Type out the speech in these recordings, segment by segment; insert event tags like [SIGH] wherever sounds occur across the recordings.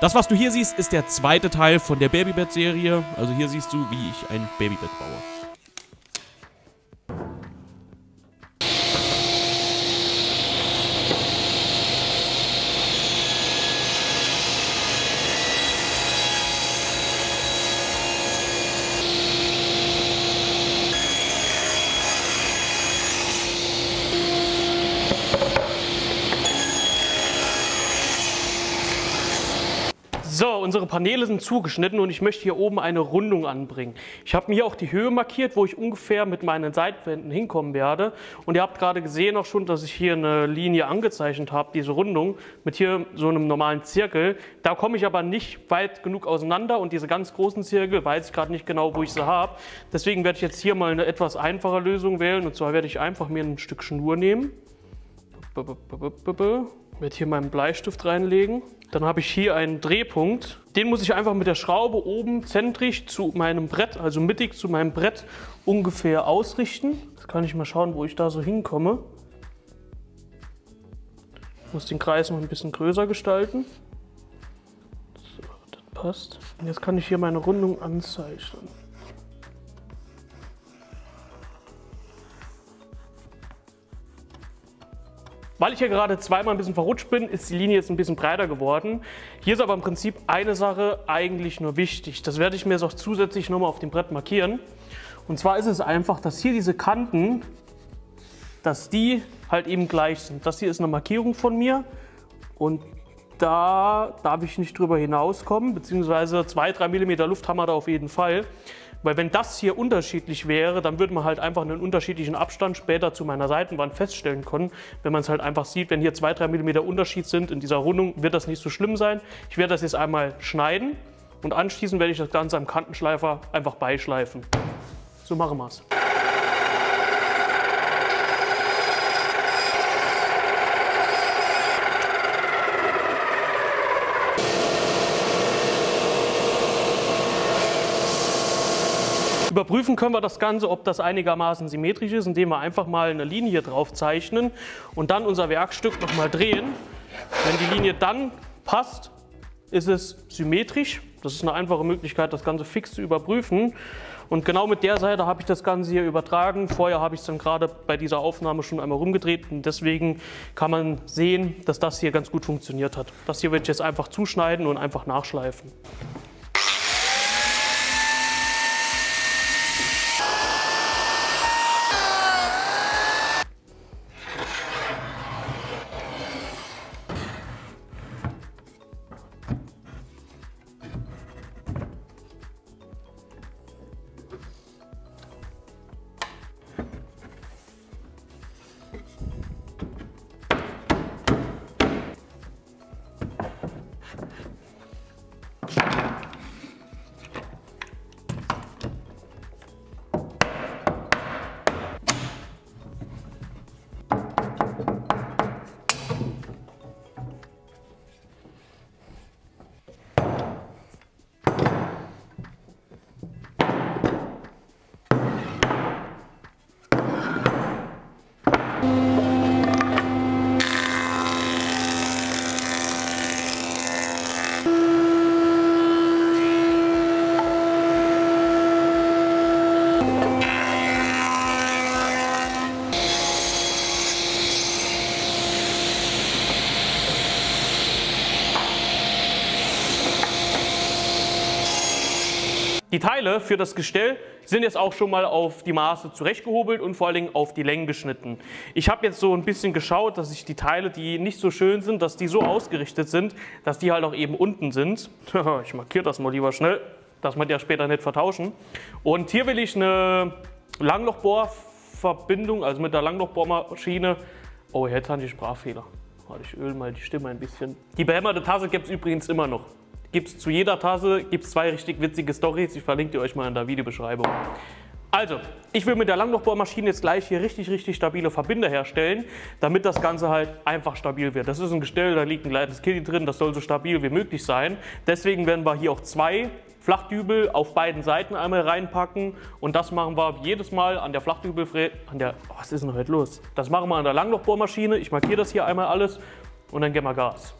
Das, was du hier siehst, ist der zweite Teil von der Babybett-Serie. Also hier siehst du, wie ich ein Babybett baue. Unsere Paneele sind zugeschnitten und ich möchte hier oben eine Rundung anbringen. Ich habe mir hier auch die Höhe markiert, wo ich ungefähr mit meinen Seitwänden hinkommen werde. Und ihr habt gerade gesehen auch schon, dass ich hier eine Linie angezeichnet habe, diese Rundung, mit hier so einem normalen Zirkel. Da komme ich aber nicht weit genug auseinander und diese ganz großen Zirkel weiß ich gerade nicht genau, wo ich sie habe. Deswegen werde ich jetzt hier mal eine etwas einfache Lösung wählen. Und zwar werde ich einfach mir ein Stück Schnur nehmen. Werde hier meinen Bleistift reinlegen. Dann habe ich hier einen Drehpunkt. Den muss ich einfach mit der Schraube oben zentrisch zu meinem Brett, also mittig zu meinem Brett ungefähr ausrichten. Jetzt kann ich mal schauen, wo ich da so hinkomme. Ich muss den Kreis noch ein bisschen größer gestalten. So, das passt. Und jetzt kann ich hier meine Rundung anzeichnen. Weil ich hier gerade zweimal ein bisschen verrutscht bin, ist die Linie jetzt ein bisschen breiter geworden. Hier ist aber im Prinzip eine Sache eigentlich nur wichtig. Das werde ich mir jetzt auch zusätzlich nochmal auf dem Brett markieren. Und zwar ist es einfach, dass hier diese Kanten, dass die halt eben gleich sind. Das hier ist eine Markierung von mir und da darf ich nicht drüber hinauskommen, beziehungsweise 2-3 mm Luft haben wir da auf jeden Fall. Weil wenn das hier unterschiedlich wäre, dann würde man halt einfach einen unterschiedlichen Abstand später zu meiner Seitenwand feststellen können. Wenn man es halt einfach sieht, wenn hier 2-3 mm Unterschied sind in dieser Rundung, wird das nicht so schlimm sein. Ich werde das jetzt einmal schneiden und anschließend werde ich das Ganze am Kantenschleifer einfach beischleifen. So machen wir es. Überprüfen können wir das Ganze, ob das einigermaßen symmetrisch ist, indem wir einfach mal eine Linie drauf zeichnen und dann unser Werkstück nochmal drehen. Wenn die Linie dann passt, ist es symmetrisch. Das ist eine einfache Möglichkeit, das Ganze fix zu überprüfen. Und genau mit der Seite habe ich das Ganze hier übertragen. Vorher habe ich es dann gerade bei dieser Aufnahme schon einmal rumgedreht und deswegen kann man sehen, dass das hier ganz gut funktioniert hat. Das hier werde ich jetzt einfach zuschneiden und einfach nachschleifen. Die Teile für das Gestell sind jetzt auch schon mal auf die Maße zurechtgehobelt und vor allen Dingen auf die Längen geschnitten. Ich habe jetzt so ein bisschen geschaut, dass ich die Teile, die nicht so schön sind, dass die so ausgerichtet sind, dass die halt auch eben unten sind. [LAUGHS] Ich markiere das mal lieber schnell, dass wir die ja später nicht vertauschen. Und hier will ich eine Langlochbohrverbindung, also mit der Langlochbohrmaschine. Oh, jetzt habe ich Sprachfehler. Ich öle mal die Stimme ein bisschen. Die behämmerte Tasse gibt es übrigens immer noch gibt es zu jeder Tasse gibt's zwei richtig witzige Stories. Ich verlinke die euch mal in der Videobeschreibung. Also, ich will mit der Langlochbohrmaschine jetzt gleich hier richtig, richtig stabile Verbinder herstellen, damit das Ganze halt einfach stabil wird. Das ist ein Gestell, da liegt ein kleines Kitty drin, das soll so stabil wie möglich sein. Deswegen werden wir hier auch zwei Flachdübel auf beiden Seiten einmal reinpacken und das machen wir jedes Mal an der Flachdübel, an der, oh, was ist denn heute los? Das machen wir an der Langlochbohrmaschine, ich markiere das hier einmal alles und dann geben wir Gas.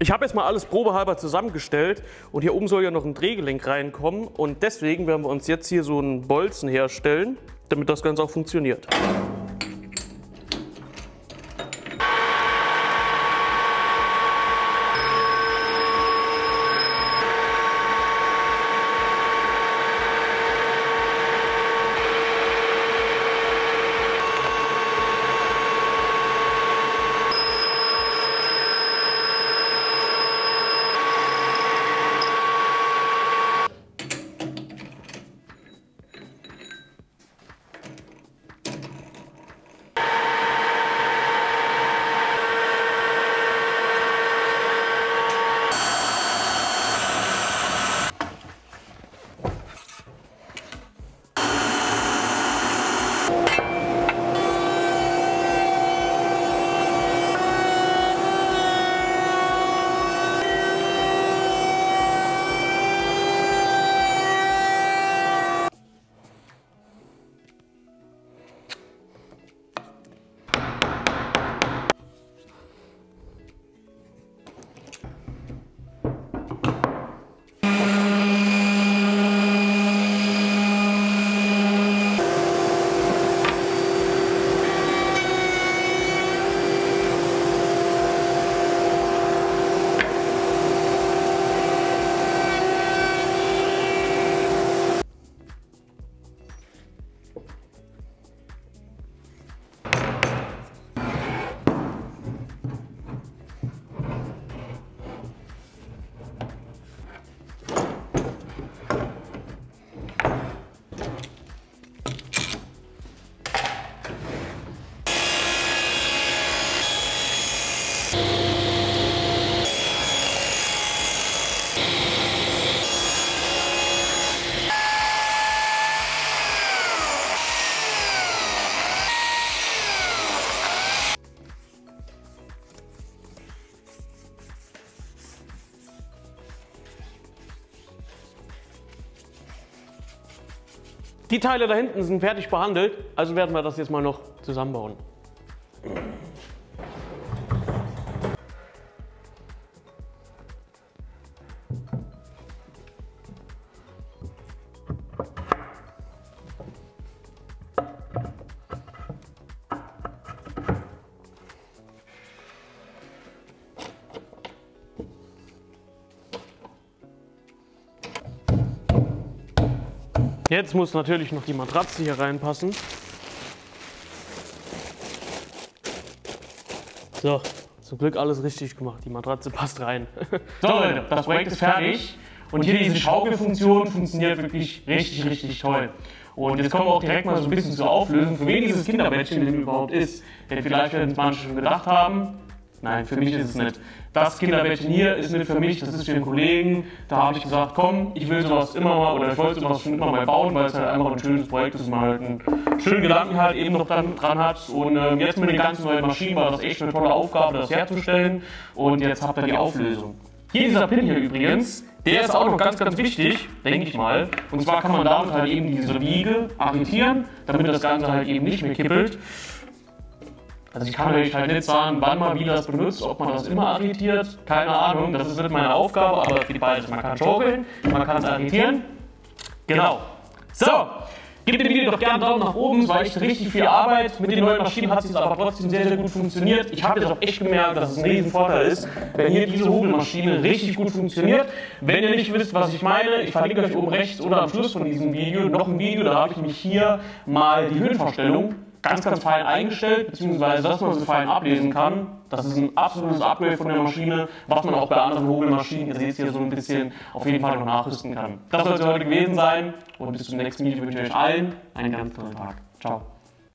Ich habe jetzt mal alles probehalber zusammengestellt und hier oben soll ja noch ein Drehgelenk reinkommen und deswegen werden wir uns jetzt hier so einen Bolzen herstellen, damit das Ganze auch funktioniert. Die Teile da hinten sind fertig behandelt, also werden wir das jetzt mal noch zusammenbauen. Jetzt muss natürlich noch die Matratze hier reinpassen. So, zum Glück alles richtig gemacht. Die Matratze passt rein. [LAUGHS] So Leute, das Projekt ist fertig. Und hier diese Schaukelfunktion funktioniert wirklich richtig, richtig toll. Und jetzt kommen wir auch direkt mal so ein bisschen zur Auflösung, für wen dieses Kinderbettchen denn überhaupt ist. Denn vielleicht werden es manche schon gedacht haben, Nein, für mich ist es nicht. Das Kinderbettchen hier ist nicht für mich, das ist für den Kollegen. Da habe ich gesagt, komm, ich will sowas immer mal, oder ich wollte sowas schon immer mal bauen, weil es halt einfach ein schönes Projekt ist, man halt einen schönen Gedanken halt eben noch dann dran hat. Und ähm, jetzt mit den ganzen neuen Maschinen war das echt eine tolle Aufgabe, das herzustellen. Und jetzt habt ihr die Auflösung. Hier dieser Pin hier übrigens, der ist auch noch ganz, ganz wichtig, denke ich mal. Und zwar kann man damit halt eben diese Wiege arretieren, damit das Ganze halt eben nicht mehr kippelt. Also ich kann euch halt nicht sagen, wann man wie das benutzt, ob man das immer arretiert, keine Ahnung, das ist nicht meine Aufgabe, aber es geht beides. Man kann schaukeln, man kann es arretieren. Genau. So, gebt dem Video doch gerne einen Daumen nach oben, es war echt richtig viel Arbeit. Mit den neuen Maschinen hat es aber trotzdem sehr, sehr gut funktioniert. Ich habe jetzt auch echt gemerkt, dass es ein riesen Vorteil ist, wenn hier diese Hobelmaschine richtig gut funktioniert. Wenn ihr nicht wisst, was ich meine, ich verlinke euch oben rechts oder am Schluss von diesem Video noch ein Video, da habe ich mich hier mal die Höhenverstellung ganz, ganz fein eingestellt, beziehungsweise dass man so fein ablesen kann. Das ist ein absolutes Upgrade von der Maschine, was man auch bei anderen Hobelmaschinen, ihr seht es hier so ein bisschen, auf jeden Fall noch nachrüsten kann. Das soll es heute gewesen sein und bis zum nächsten Video wünsche ich euch allen einen ganz tollen Tag. Ciao.